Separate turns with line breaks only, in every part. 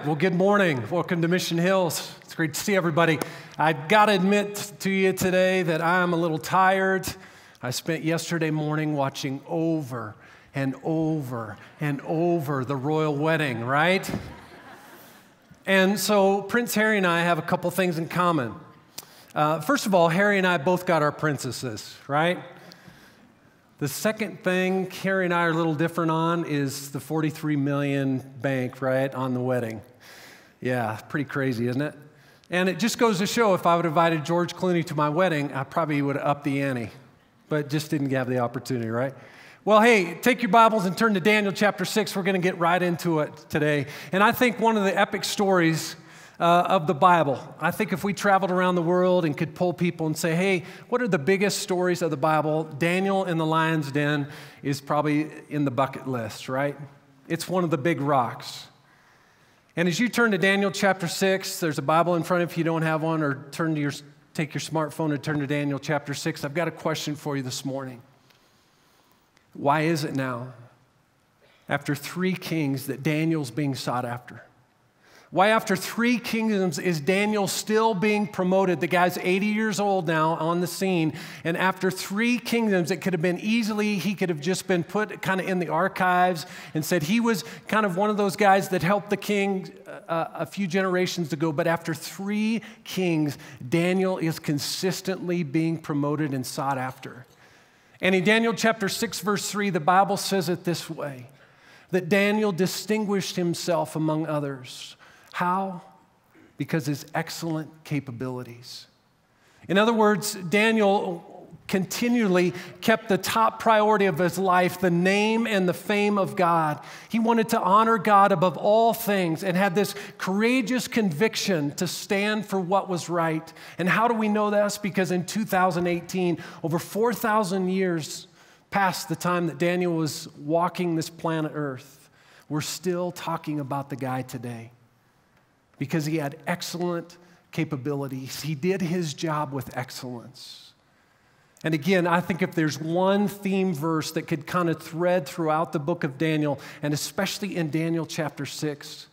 right. Well, good morning. Welcome to Mission Hills. It's great to see everybody. I've got to admit to you today that I'm a little tired. I spent yesterday morning watching over and over and over the royal wedding, right? And so Prince Harry and I have a couple things in common. Uh, first of all, Harry and I both got our princesses, right? The second thing Harry and I are a little different on is the 43 million bank, right, on the wedding. Yeah, pretty crazy, isn't it? And it just goes to show if I would have invited George Clooney to my wedding, I probably would have upped the ante, but just didn't have the opportunity, right? Well, hey, take your Bibles and turn to Daniel chapter 6. We're going to get right into it today. And I think one of the epic stories uh, of the Bible. I think if we traveled around the world and could pull people and say, hey, what are the biggest stories of the Bible? Daniel in the lion's den is probably in the bucket list, right? It's one of the big rocks. And as you turn to Daniel chapter 6, there's a Bible in front of you if you don't have one, or turn to your, take your smartphone and turn to Daniel chapter 6. I've got a question for you this morning. Why is it now, after three kings, that Daniel's being sought after? Why, after three kingdoms, is Daniel still being promoted? The guy's 80 years old now on the scene. And after three kingdoms, it could have been easily, he could have just been put kind of in the archives and said he was kind of one of those guys that helped the king uh, a few generations ago. But after three kings, Daniel is consistently being promoted and sought after. And in Daniel chapter 6, verse 3, the Bible says it this way that Daniel distinguished himself among others how? Because his excellent capabilities. In other words, Daniel continually kept the top priority of his life the name and the fame of God. He wanted to honor God above all things and had this courageous conviction to stand for what was right. And how do we know this? Because in 2018, over 4,000 years past the time that Daniel was walking this planet Earth, we're still talking about the guy today because he had excellent capabilities. He did his job with excellence. And again, I think if there's one theme verse that could kind of thread throughout the book of Daniel, and especially in Daniel chapter 6,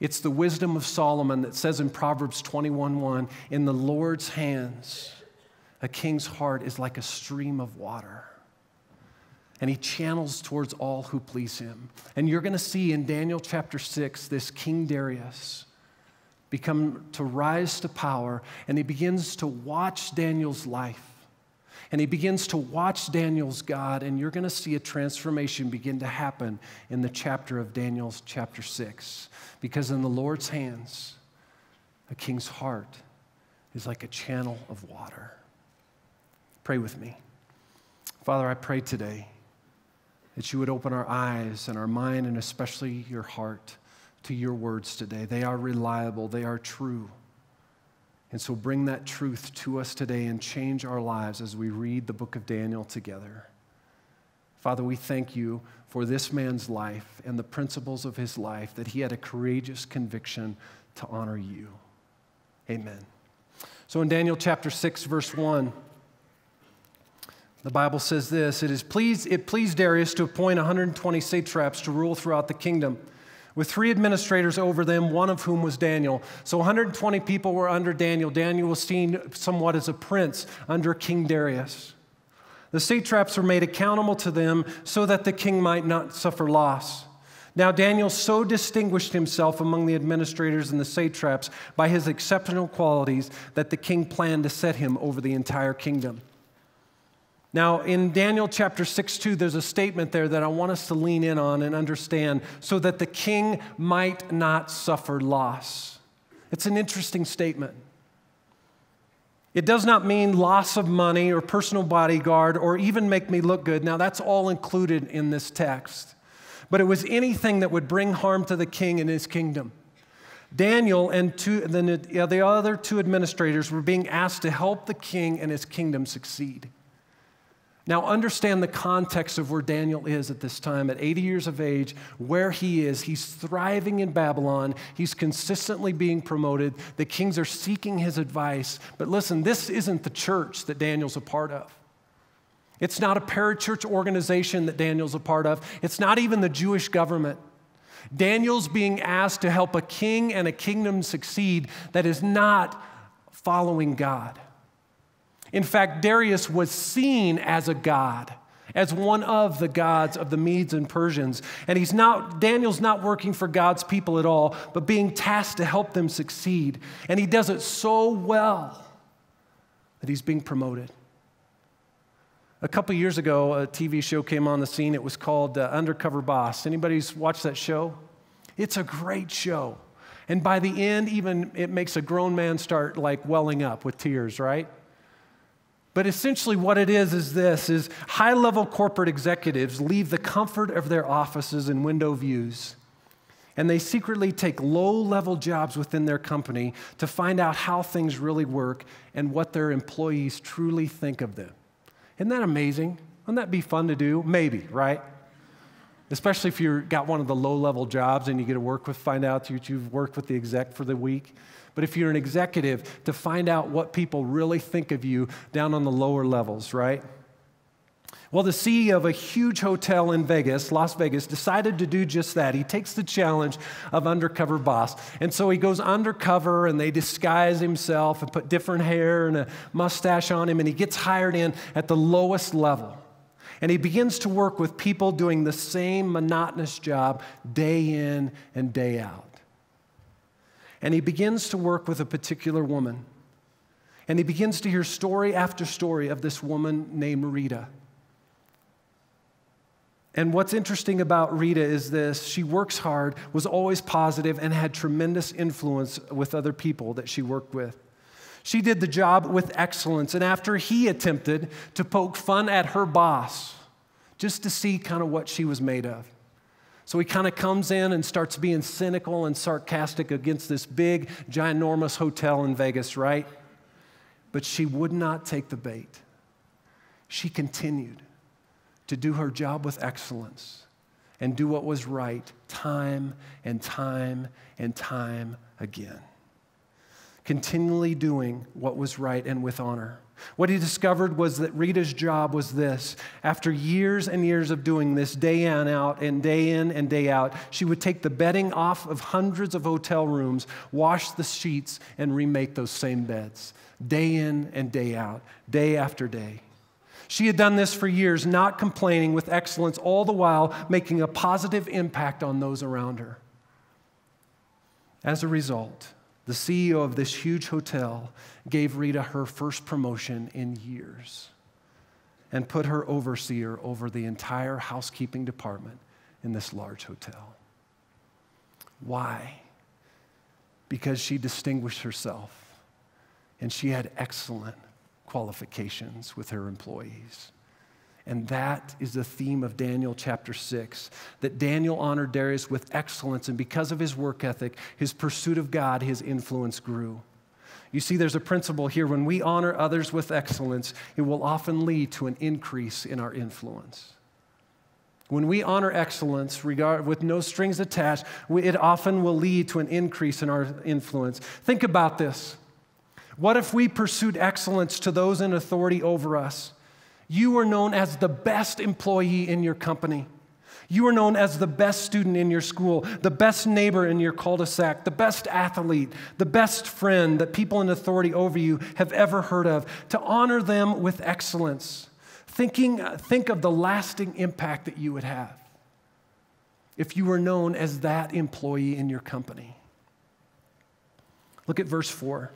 it's the wisdom of Solomon that says in Proverbs 21:1, in the Lord's hands, a king's heart is like a stream of water. And he channels towards all who please him. And you're going to see in Daniel chapter 6 this King Darius become to rise to power, and he begins to watch Daniel's life. And he begins to watch Daniel's God, and you're going to see a transformation begin to happen in the chapter of Daniel's chapter 6. Because in the Lord's hands, a king's heart is like a channel of water. Pray with me. Father, I pray today that you would open our eyes and our mind, and especially your heart to your words today. They are reliable, they are true. And so bring that truth to us today and change our lives as we read the book of Daniel together. Father, we thank you for this man's life and the principles of his life, that he had a courageous conviction to honor you. Amen. So in Daniel chapter 6, verse 1, the Bible says this It, is pleased, it pleased Darius to appoint 120 satraps to rule throughout the kingdom with three administrators over them, one of whom was Daniel. So 120 people were under Daniel. Daniel was seen somewhat as a prince under King Darius. The satraps were made accountable to them so that the king might not suffer loss. Now, Daniel so distinguished himself among the administrators and the satraps by his exceptional qualities that the king planned to set him over the entire kingdom. Now, in Daniel chapter 6 2, there's a statement there that I want us to lean in on and understand so that the king might not suffer loss. It's an interesting statement. It does not mean loss of money or personal bodyguard or even make me look good. Now, that's all included in this text. But it was anything that would bring harm to the king and his kingdom. Daniel and two, the, the other two administrators were being asked to help the king and his kingdom succeed. Now, understand the context of where Daniel is at this time. At 80 years of age, where he is, he's thriving in Babylon. He's consistently being promoted. The kings are seeking his advice. But listen, this isn't the church that Daniel's a part of. It's not a parachurch organization that Daniel's a part of. It's not even the Jewish government. Daniel's being asked to help a king and a kingdom succeed that is not following God. In fact, Darius was seen as a god, as one of the gods of the Medes and Persians. And he's not, Daniel's not working for God's people at all, but being tasked to help them succeed. And he does it so well that he's being promoted. A couple years ago, a TV show came on the scene. It was called uh, Undercover Boss. Anybody's watched that show? It's a great show. And by the end, even it makes a grown man start like welling up with tears, right? But essentially what it is is this is high-level corporate executives leave the comfort of their offices and window views and they secretly take low-level jobs within their company to find out how things really work and what their employees truly think of them. Isn't that amazing? Wouldn't that be fun to do? Maybe, right? Especially if you've got one of the low level jobs and you get to work with, find out that you've worked with the exec for the week. But if you're an executive, to find out what people really think of you down on the lower levels, right? Well, the CEO of a huge hotel in Vegas, Las Vegas, decided to do just that. He takes the challenge of undercover boss. And so he goes undercover and they disguise himself and put different hair and a mustache on him, and he gets hired in at the lowest level. And he begins to work with people doing the same monotonous job day in and day out. And he begins to work with a particular woman. And he begins to hear story after story of this woman named Rita. And what's interesting about Rita is this she works hard, was always positive, and had tremendous influence with other people that she worked with. She did the job with excellence. And after he attempted to poke fun at her boss, just to see kind of what she was made of. So he kind of comes in and starts being cynical and sarcastic against this big, ginormous hotel in Vegas, right? But she would not take the bait. She continued to do her job with excellence and do what was right time and time and time again. Continually doing what was right and with honor. What he discovered was that Rita's job was this. After years and years of doing this, day in, out, and day in and day out, she would take the bedding off of hundreds of hotel rooms, wash the sheets, and remake those same beds, day in and day out, day after day. She had done this for years, not complaining, with excellence, all the while making a positive impact on those around her. As a result, the CEO of this huge hotel gave Rita her first promotion in years and put her overseer over the entire housekeeping department in this large hotel. Why? Because she distinguished herself and she had excellent qualifications with her employees. And that is the theme of Daniel chapter 6 that Daniel honored Darius with excellence, and because of his work ethic, his pursuit of God, his influence grew. You see, there's a principle here. When we honor others with excellence, it will often lead to an increase in our influence. When we honor excellence regard, with no strings attached, it often will lead to an increase in our influence. Think about this. What if we pursued excellence to those in authority over us? You were known as the best employee in your company. You were known as the best student in your school, the best neighbor in your cul de sac, the best athlete, the best friend that people in authority over you have ever heard of, to honor them with excellence. Thinking, think of the lasting impact that you would have if you were known as that employee in your company. Look at verse 4.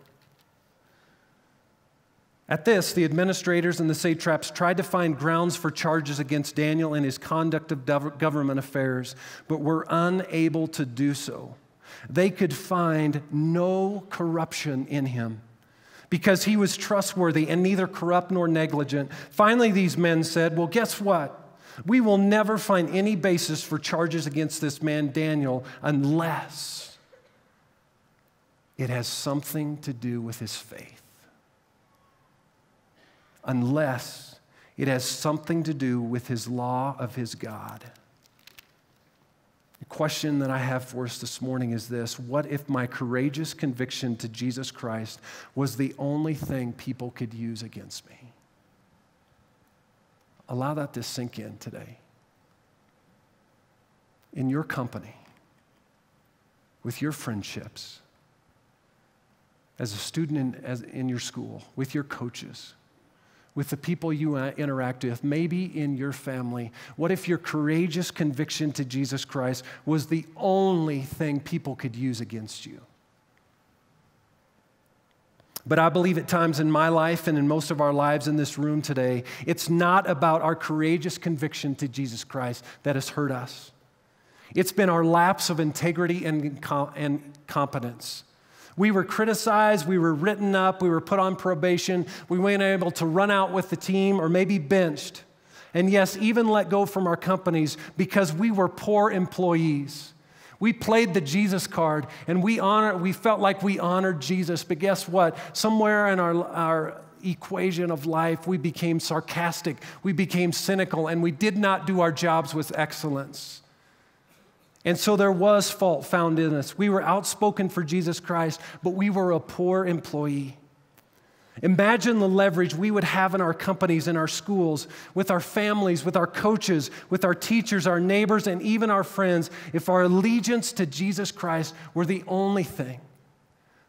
At this, the administrators and the satraps tried to find grounds for charges against Daniel and his conduct of government affairs, but were unable to do so. They could find no corruption in him because he was trustworthy and neither corrupt nor negligent. Finally, these men said, Well, guess what? We will never find any basis for charges against this man, Daniel, unless it has something to do with his faith unless it has something to do with his law of his God. The question that I have for us this morning is this What if my courageous conviction to Jesus Christ was the only thing people could use against me? Allow that to sink in today. In your company, with your friendships, as a student in, as, in your school, with your coaches, with the people you uh, interact with, maybe in your family? What if your courageous conviction to Jesus Christ was the only thing people could use against you? But I believe at times in my life and in most of our lives in this room today, it's not about our courageous conviction to Jesus Christ that has hurt us. It's been our lapse of integrity and, and competence. We were criticized, we were written up, we were put on probation, we weren't able to run out with the team or maybe benched. And yes, even let go from our companies because we were poor employees. We played the Jesus card and we honor, we felt like we honored Jesus, but guess what? Somewhere in our, our equation of life, we became sarcastic, we became cynical, and we did not do our jobs with excellence. And so there was fault found in us. We were outspoken for Jesus Christ, but we were a poor employee. Imagine the leverage we would have in our companies, in our schools, with our families, with our coaches, with our teachers, our neighbors, and even our friends if our allegiance to Jesus Christ were the only thing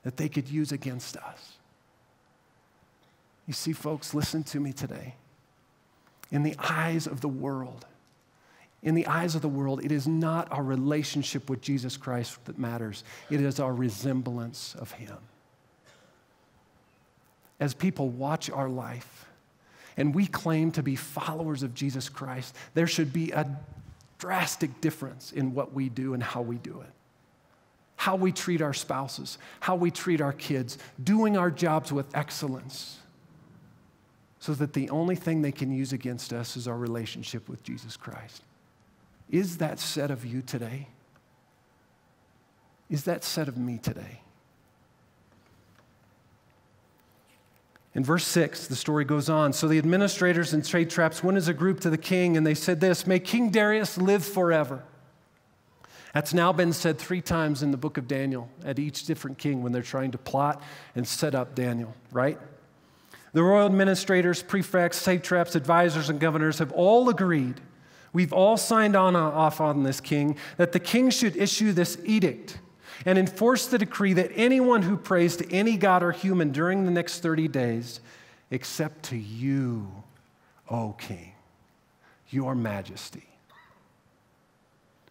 that they could use against us. You see, folks, listen to me today. In the eyes of the world, in the eyes of the world, it is not our relationship with Jesus Christ that matters, it is our resemblance of Him as people watch our life and we claim to be followers of Jesus Christ, there should be a drastic difference in what we do and how we do it. How we treat our spouses, how we treat our kids, doing our jobs with excellence, so that the only thing they can use against us is our relationship with Jesus Christ. Is that said of you today? Is that said of me today? In verse 6, the story goes on. So the administrators and satraps went as a group to the king, and they said this May King Darius live forever. That's now been said three times in the book of Daniel at each different king when they're trying to plot and set up Daniel, right? The royal administrators, prefects, satraps, advisors, and governors have all agreed. We've all signed on uh, off on this king that the king should issue this edict and enforce the decree that anyone who prays to any god or human during the next 30 days, except to you, O king, your majesty,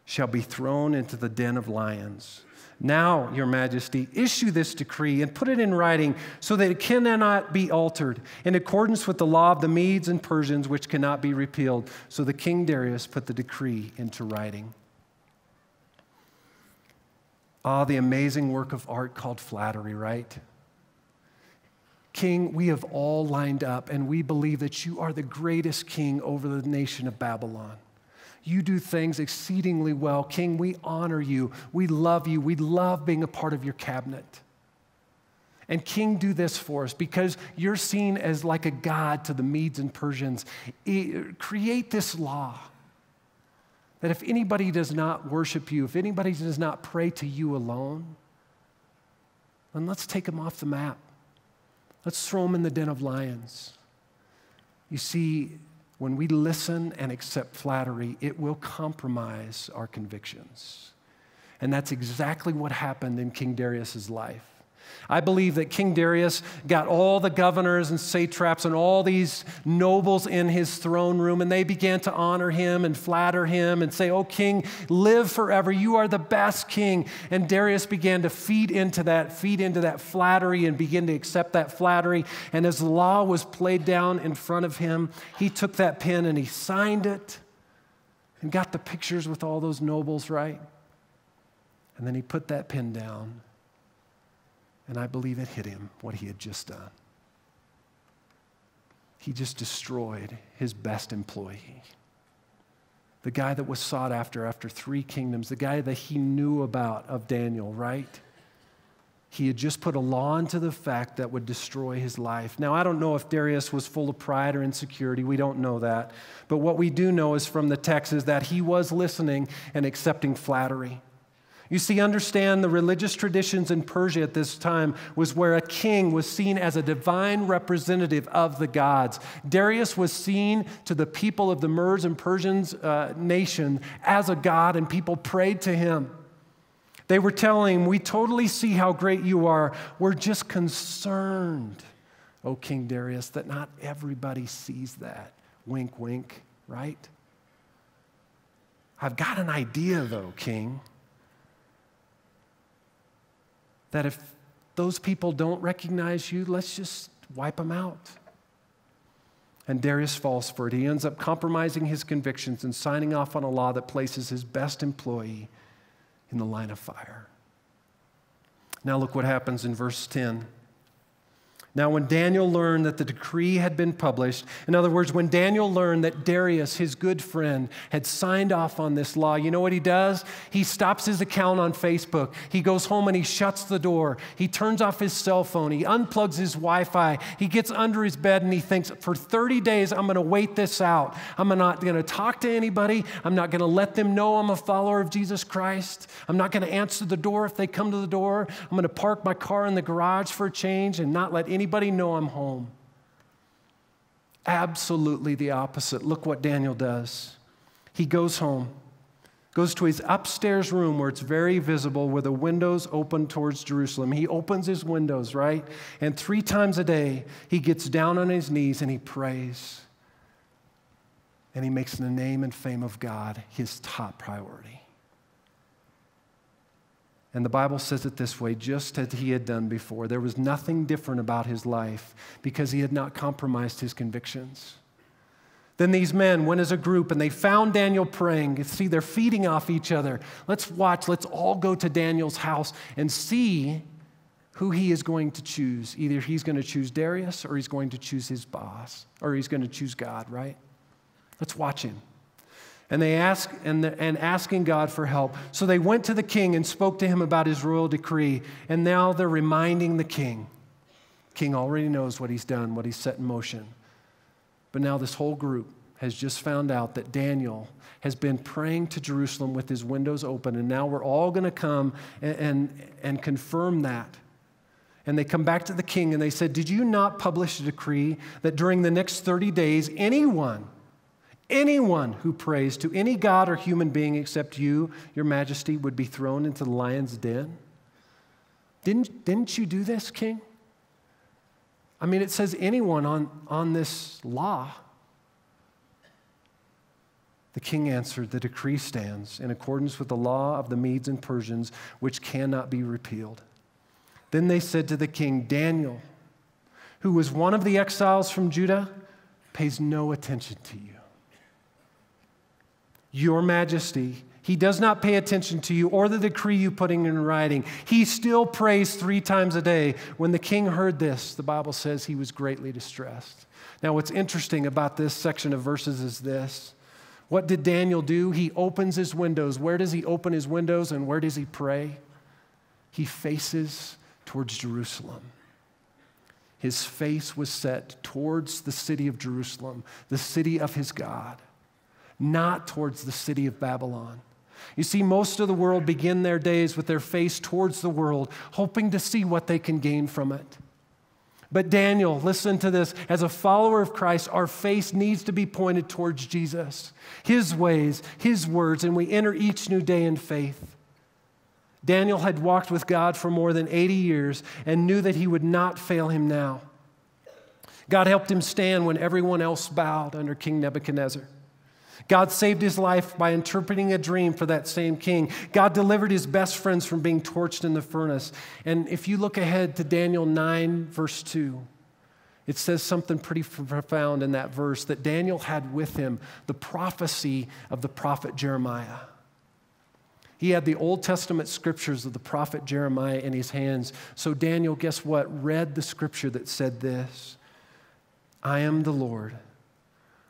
shall be thrown into the den of lions. Now, Your Majesty, issue this decree and put it in writing so that it cannot be altered in accordance with the law of the Medes and Persians, which cannot be repealed. So the King Darius put the decree into writing. Ah, the amazing work of art called flattery, right? King, we have all lined up and we believe that you are the greatest king over the nation of Babylon. You do things exceedingly well. King, we honor you. We love you. We love being a part of your cabinet. And King, do this for us because you're seen as like a god to the Medes and Persians. Create this law that if anybody does not worship you, if anybody does not pray to you alone, then let's take them off the map. Let's throw them in the den of lions. You see, when we listen and accept flattery, it will compromise our convictions. And that's exactly what happened in King Darius's life. I believe that King Darius got all the governors and satraps and all these nobles in his throne room, and they began to honor him and flatter him and say, Oh, king, live forever. You are the best king. And Darius began to feed into that, feed into that flattery and begin to accept that flattery. And as the law was played down in front of him, he took that pen and he signed it and got the pictures with all those nobles, right? And then he put that pen down and I believe it hit him what he had just done. He just destroyed his best employee. The guy that was sought after after three kingdoms, the guy that he knew about of Daniel, right? He had just put a law into the fact that would destroy his life. Now, I don't know if Darius was full of pride or insecurity. We don't know that. But what we do know is from the text is that he was listening and accepting flattery. You see, understand the religious traditions in Persia at this time was where a king was seen as a divine representative of the gods. Darius was seen to the people of the Medes and Persians uh, nation as a god, and people prayed to him. They were telling him, We totally see how great you are. We're just concerned, O King Darius, that not everybody sees that. Wink, wink, right? I've got an idea, though, King, that if those people don't recognize you, let's just wipe them out. And Darius falls for it. He ends up compromising his convictions and signing off on a law that places his best employee in the line of fire. Now, look what happens in verse 10. Now, when Daniel learned that the decree had been published, in other words, when Daniel learned that Darius, his good friend, had signed off on this law, you know what he does? He stops his account on Facebook. He goes home and he shuts the door. He turns off his cell phone. He unplugs his Wi Fi. He gets under his bed and he thinks, for 30 days, I'm going to wait this out. I'm not going to talk to anybody. I'm not going to let them know I'm a follower of Jesus Christ. I'm not going to answer the door if they come to the door. I'm going to park my car in the garage for a change and not let anybody anybody know I'm home? Absolutely the opposite. Look what Daniel does. He goes home, goes to his upstairs room where it's very visible, where the windows open towards Jerusalem. He opens his windows, right? And three times a day, he gets down on his knees and he prays. And he makes the name and fame of God his top priority. And the Bible says it this way just as he had done before. There was nothing different about his life because he had not compromised his convictions. Then these men went as a group and they found Daniel praying. You see, they're feeding off each other. Let's watch. Let's all go to Daniel's house and see who he is going to choose. Either he's going to choose Darius or he's going to choose his boss or he's going to choose God, right? Let's watch him and they ask and, the, and asking God for help. So they went to the king and spoke to him about his royal decree, and now they're reminding the king. King already knows what he's done, what he's set in motion. But now this whole group has just found out that Daniel has been praying to Jerusalem with his windows open, and now we're all going to come and, and, and confirm that. And they come back to the king and they said, Did you not publish a decree that during the next 30 days, anyone Anyone who prays to any God or human being except you, your majesty, would be thrown into the lion's den. Didn't, didn't you do this, king? I mean, it says anyone on, on this law. The king answered, The decree stands in accordance with the law of the Medes and Persians, which cannot be repealed. Then they said to the king, Daniel, who was one of the exiles from Judah, pays no attention to you. Your Majesty, he does not pay attention to you or the decree you putting in writing. He still prays three times a day. When the king heard this, the Bible says he was greatly distressed. Now, what's interesting about this section of verses is this. What did Daniel do? He opens his windows. Where does he open his windows and where does he pray? He faces towards Jerusalem. His face was set towards the city of Jerusalem, the city of his God not towards the city of Babylon. You see, most of the world begin their days with their face towards the world, hoping to see what they can gain from it. But Daniel, listen to this. As a follower of Christ, our face needs to be pointed towards Jesus, His ways, His words, and we enter each new day in faith. Daniel had walked with God for more than 80 years and knew that he would not fail him now. God helped him stand when everyone else bowed under King Nebuchadnezzar. God saved his life by interpreting a dream for that same king. God delivered his best friends from being torched in the furnace. And if you look ahead to Daniel 9, verse 2, it says something pretty profound in that verse that Daniel had with him the prophecy of the prophet Jeremiah. He had the Old Testament scriptures of the prophet Jeremiah in his hands. So Daniel, guess what? Read the scripture that said this I am the Lord,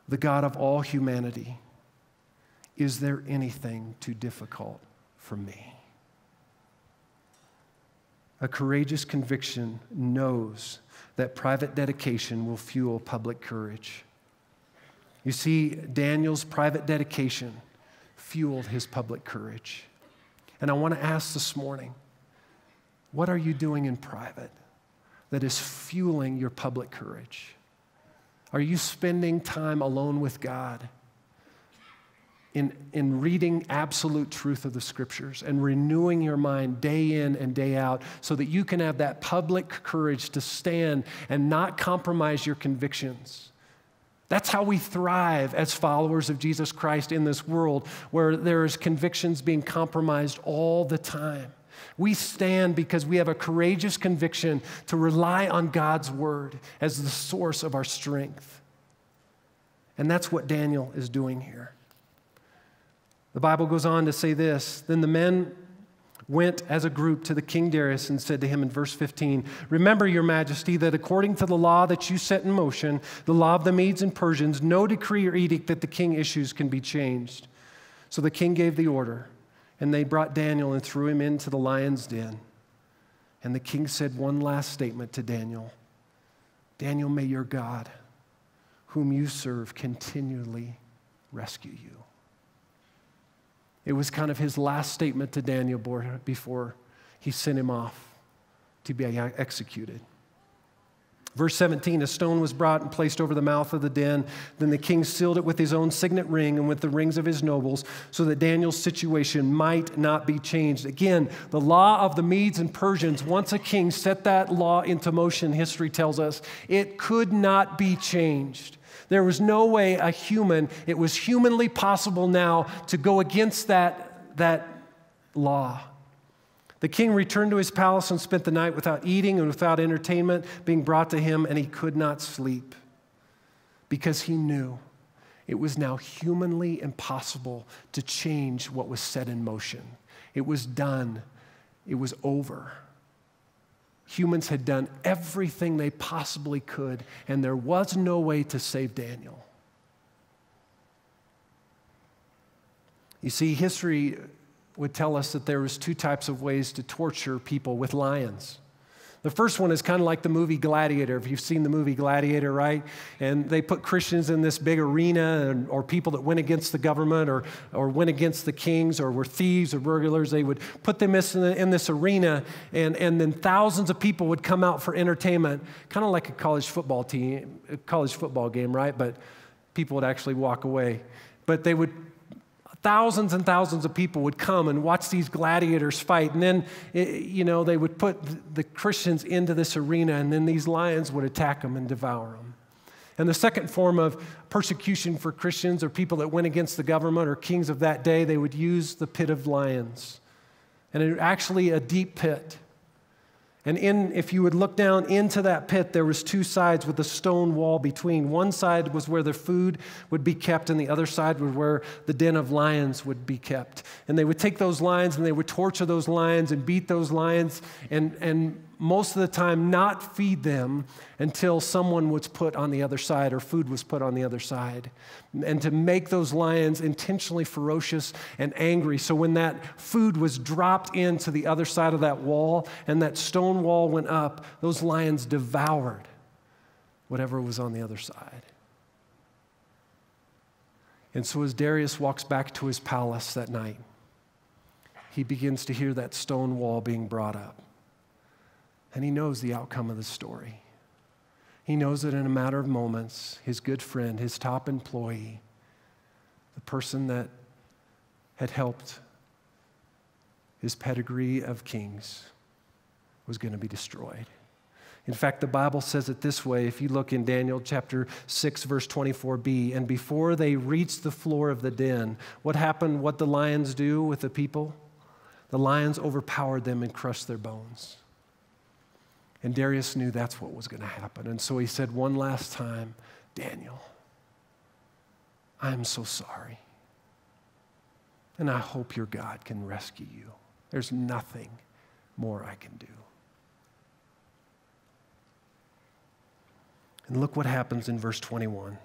the God of all humanity. Is there anything too difficult for me? A courageous conviction knows that private dedication will fuel public courage. You see, Daniel's private dedication fueled his public courage. And I want to ask this morning what are you doing in private that is fueling your public courage? Are you spending time alone with God? in, in reading absolute truth of the scriptures and renewing your mind day in and day out so that you can have that public courage to stand and not compromise your convictions. That's how we thrive as followers of Jesus Christ in this world where there's convictions being compromised all the time. We stand because we have a courageous conviction to rely on God's word as the source of our strength. And that's what Daniel is doing here. The Bible goes on to say this Then the men went as a group to the king Darius and said to him in verse 15, Remember, your majesty, that according to the law that you set in motion, the law of the Medes and Persians, no decree or edict that the king issues can be changed. So the king gave the order, and they brought Daniel and threw him into the lion's den. And the king said one last statement to Daniel Daniel, may your God, whom you serve, continually rescue you. It was kind of his last statement to Daniel before he sent him off to be executed. Verse 17 A stone was brought and placed over the mouth of the den. Then the king sealed it with his own signet ring and with the rings of his nobles, so that Daniel's situation might not be changed. Again, the law of the Medes and Persians, once a king set that law into motion, history tells us, it could not be changed. There was no way a human, it was humanly possible now to go against that, that law. The king returned to his palace and spent the night without eating and without entertainment being brought to him, and he could not sleep because he knew it was now humanly impossible to change what was set in motion. It was done, it was over humans had done everything they possibly could, and there was no way to save Daniel. You see, history would tell us that there was two types of ways to torture people with lions. The first one is kind of like the movie Gladiator. If you've seen the movie Gladiator, right? And they put Christians in this big arena, and, or people that went against the government, or, or went against the kings, or were thieves or burglars. They would put them in, in this arena, and, and then thousands of people would come out for entertainment, kind of like a college football team, a college football game, right? But people would actually walk away. But they would Thousands and thousands of people would come and watch these gladiators fight. And then, eh, you know, they would put the Christians into this arena, and then these lions would attack them and devour them. And the second form of persecution for Christians or people that went against the government or kings of that day, they would use the pit of lions. And it was actually a deep pit. And in, if you would look down into that pit, there was two sides with a stone wall between. One side was where the food would be kept, and the other side was where the den of lions would be kept. And they would take those lions and they would torture those lions and beat those lions and, and most of the time not feed them until someone was put on the other side or food was put on the other side. And to make those lions intentionally ferocious and angry. So when that food was dropped into the other side of that wall and that stone wall went up, those lions devoured whatever was on the other side. And so as Darius walks back to his palace that night, he begins to hear that stone wall being brought up. And he knows the outcome of the story. He knows that in a matter of moments, his good friend, his top employee, the person that had helped his pedigree of kings, was going to be destroyed. In fact, the Bible says it this way if you look in Daniel chapter 6, verse 24b, and before they reached the floor of the den, what happened, what the lions do with the people? The lions overpowered them and crushed their bones. And Darius knew that's what was going to happen. And so he said one last time, Daniel, I'm so sorry. And I hope your God can rescue you. There's nothing more I can do. And look what happens in verse 21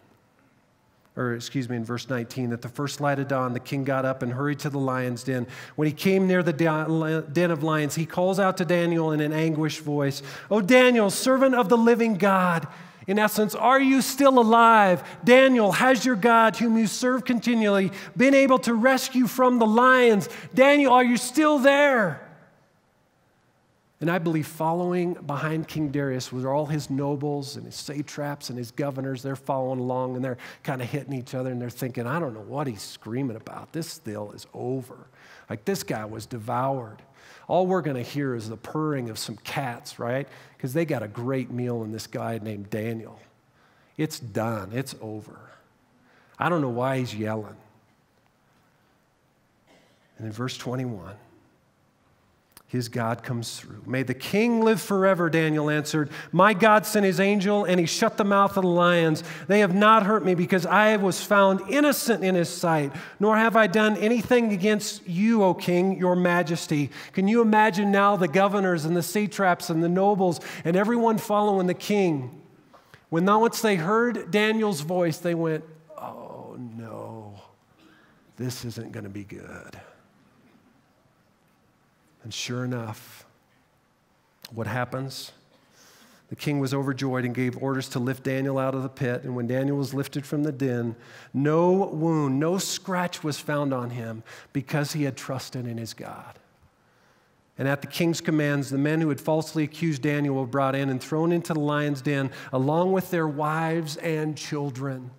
or excuse me, in verse 19, that the first light of dawn, the king got up and hurried to the lion's den. When he came near the den of lions, he calls out to Daniel in an anguished voice, Oh, Daniel, servant of the living God. In essence, are you still alive? Daniel, has your God, whom you serve continually, been able to rescue from the lions? Daniel, are you still there? And I believe following behind King Darius were all his nobles and his satraps and his governors. They're following along and they're kind of hitting each other and they're thinking, I don't know what he's screaming about. This deal is over. Like this guy was devoured. All we're going to hear is the purring of some cats, right? Because they got a great meal in this guy named Daniel. It's done, it's over. I don't know why he's yelling. And in verse 21, his God comes through. May the king live forever, Daniel answered. My God sent his angel, and he shut the mouth of the lions. They have not hurt me because I was found innocent in his sight, nor have I done anything against you, O king, your majesty. Can you imagine now the governors and the satraps and the nobles and everyone following the king? When once they heard Daniel's voice, they went, Oh no, this isn't going to be good. And sure enough, what happens? The king was overjoyed and gave orders to lift Daniel out of the pit. And when Daniel was lifted from the den, no wound, no scratch was found on him because he had trusted in his God. And at the king's commands, the men who had falsely accused Daniel were brought in and thrown into the lion's den, along with their wives and children.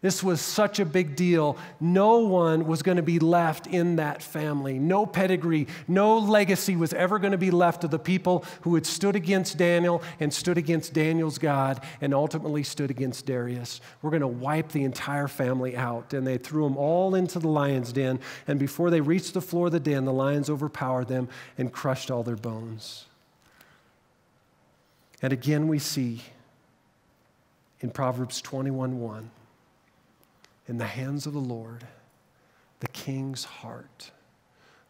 This was such a big deal. No one was going to be left in that family. No pedigree, no legacy was ever going to be left of the people who had stood against Daniel and stood against Daniel's God and ultimately stood against Darius. We're going to wipe the entire family out. And they threw them all into the lion's den. And before they reached the floor of the den, the lions overpowered them and crushed all their bones. And again, we see in Proverbs 21 1 in the hands of the Lord, the king's heart,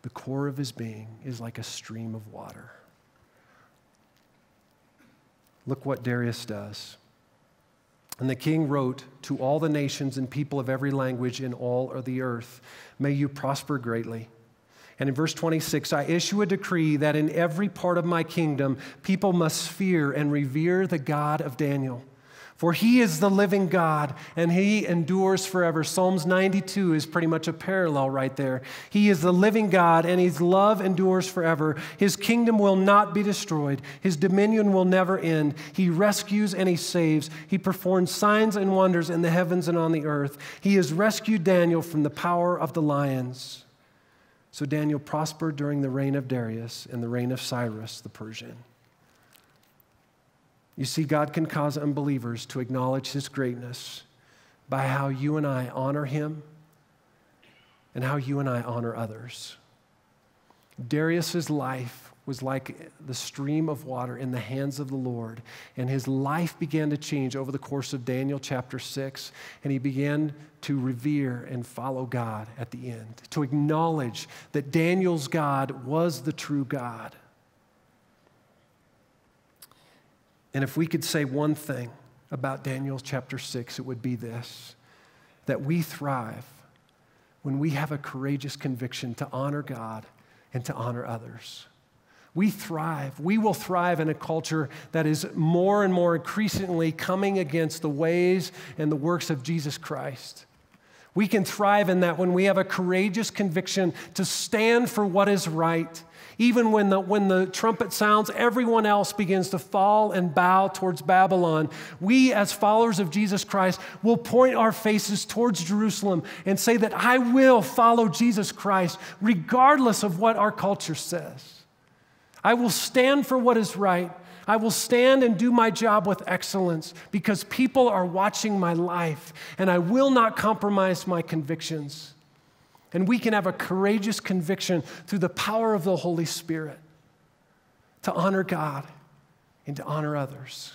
the core of his being, is like a stream of water. Look what Darius does. And the king wrote to all the nations and people of every language in all of the earth, May you prosper greatly. And in verse 26, I issue a decree that in every part of my kingdom, people must fear and revere the God of Daniel for he is the living God and he endures forever. Psalms 92 is pretty much a parallel right there. He is the living God and his love endures forever. His kingdom will not be destroyed, his dominion will never end. He rescues and he saves. He performs signs and wonders in the heavens and on the earth. He has rescued Daniel from the power of the lions. So Daniel prospered during the reign of Darius and the reign of Cyrus the Persian. You see, God can cause unbelievers to acknowledge His greatness by how you and I honor Him and how you and I honor others. Darius's life was like the stream of water in the hands of the Lord, and his life began to change over the course of Daniel chapter 6, and he began to revere and follow God at the end, to acknowledge that Daniel's God was the true God. And if we could say one thing about Daniel chapter 6, it would be this that we thrive when we have a courageous conviction to honor God and to honor others. We thrive. We will thrive in a culture that is more and more increasingly coming against the ways and the works of Jesus Christ. We can thrive in that when we have a courageous conviction to stand for what is right even when the, when the trumpet sounds, everyone else begins to fall and bow towards Babylon. We, as followers of Jesus Christ, will point our faces towards Jerusalem and say that I will follow Jesus Christ, regardless of what our culture says. I will stand for what is right. I will stand and do my job with excellence because people are watching my life, and I will not compromise my convictions. And we can have a courageous conviction through the power of the Holy Spirit to honor God and to honor others.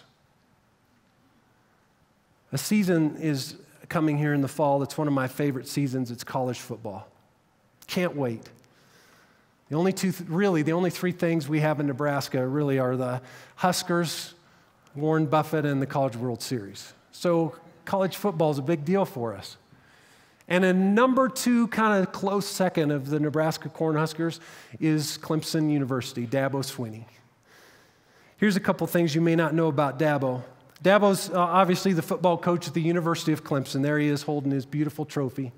A season is coming here in the fall that's one of my favorite seasons. It's college football. Can't wait. The only two, really, the only three things we have in Nebraska really are the Huskers, Warren Buffett, and the College World Series. So college football is a big deal for us. And a number two, kind of close second of the Nebraska Cornhuskers is Clemson University, Dabo Swinney. Here's a couple things you may not know about Dabo. Dabo's uh, obviously the football coach at the University of Clemson. There he is holding his beautiful trophy.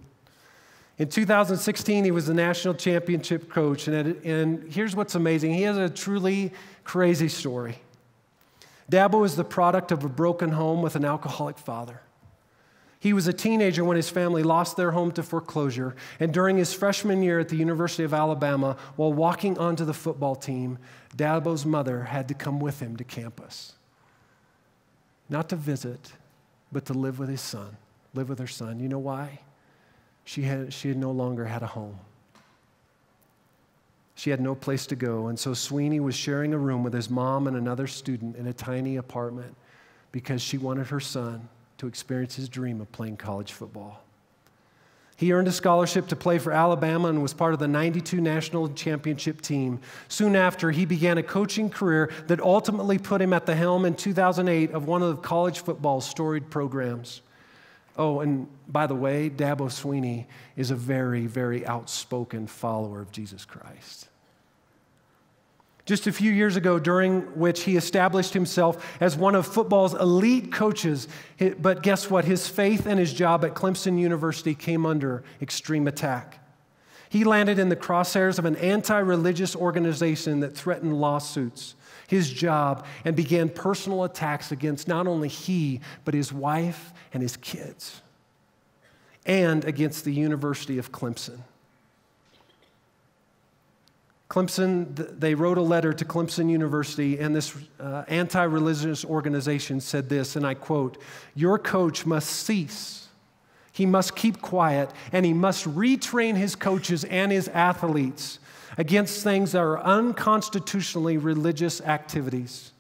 In 2016, he was the national championship coach. And, and here's what's amazing he has a truly crazy story. Dabo is the product of a broken home with an alcoholic father. He was a teenager when his family lost their home to foreclosure. And during his freshman year at the University of Alabama, while walking onto the football team, Dabo's mother had to come with him to campus. Not to visit, but to live with his son, live with her son. You know why? She had, she had no longer had a home. She had no place to go. And so Swinney was sharing a room with his mom and another student in a tiny apartment because she wanted her son to experience his dream of playing college football. He earned a scholarship to play for Alabama and was part of the 92 national championship team. Soon after, he began a coaching career that ultimately put him at the helm in 2008 of one of the college football's storied programs. Oh, and by the way, Dabo Swinney is a very, very outspoken follower of Jesus Christ. Just a few years ago, during which he established himself as one of football's elite coaches, but guess what? His faith and his job at Clemson University came under extreme attack. He landed in the crosshairs of an anti religious organization that threatened lawsuits, his job, and began personal attacks against not only he, but his wife and his kids, and against the University of Clemson. Clemson, they wrote a letter to Clemson University, and this uh, anti religious organization said this, and I quote Your coach must cease. He must keep quiet, and he must retrain his coaches and his athletes against things that are unconstitutionally religious activities.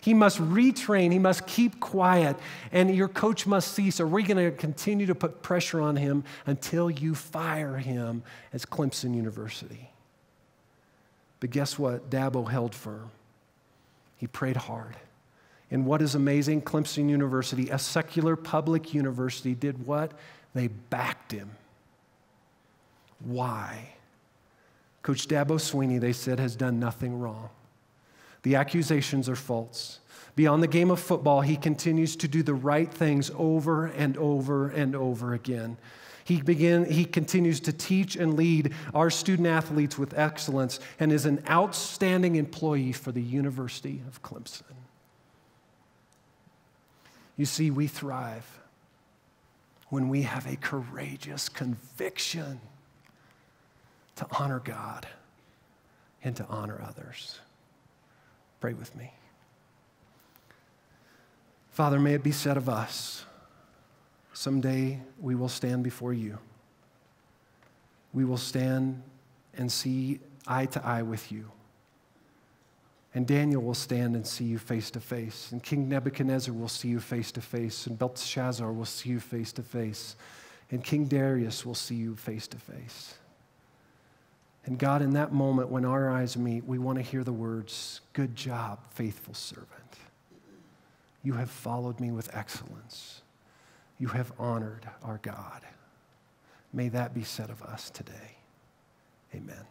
He must retrain, he must keep quiet, and your coach must cease, or we're going to continue to put pressure on him until you fire him as Clemson University. But guess what? Dabo held firm. He prayed hard. And what is amazing, Clemson University, a secular public university, did what? They backed him. Why? Coach Dabo Swinney, they said, has done nothing wrong. The accusations are false. Beyond the game of football, he continues to do the right things over and over and over again. He, begin, he continues to teach and lead our student athletes with excellence and is an outstanding employee for the University of Clemson. You see, we thrive when we have a courageous conviction to honor God and to honor others. Pray with me. Father, may it be said of us Someday we will stand before you. We will stand and see eye to eye with you. And Daniel will stand and see you face to face. And King Nebuchadnezzar will see you face to face. And Belteshazzar will see you face to face. And King Darius will see you face to face. And God, in that moment when our eyes meet, we want to hear the words, Good job, faithful servant. You have followed me with excellence. You have honored our God. May that be said of us today. Amen.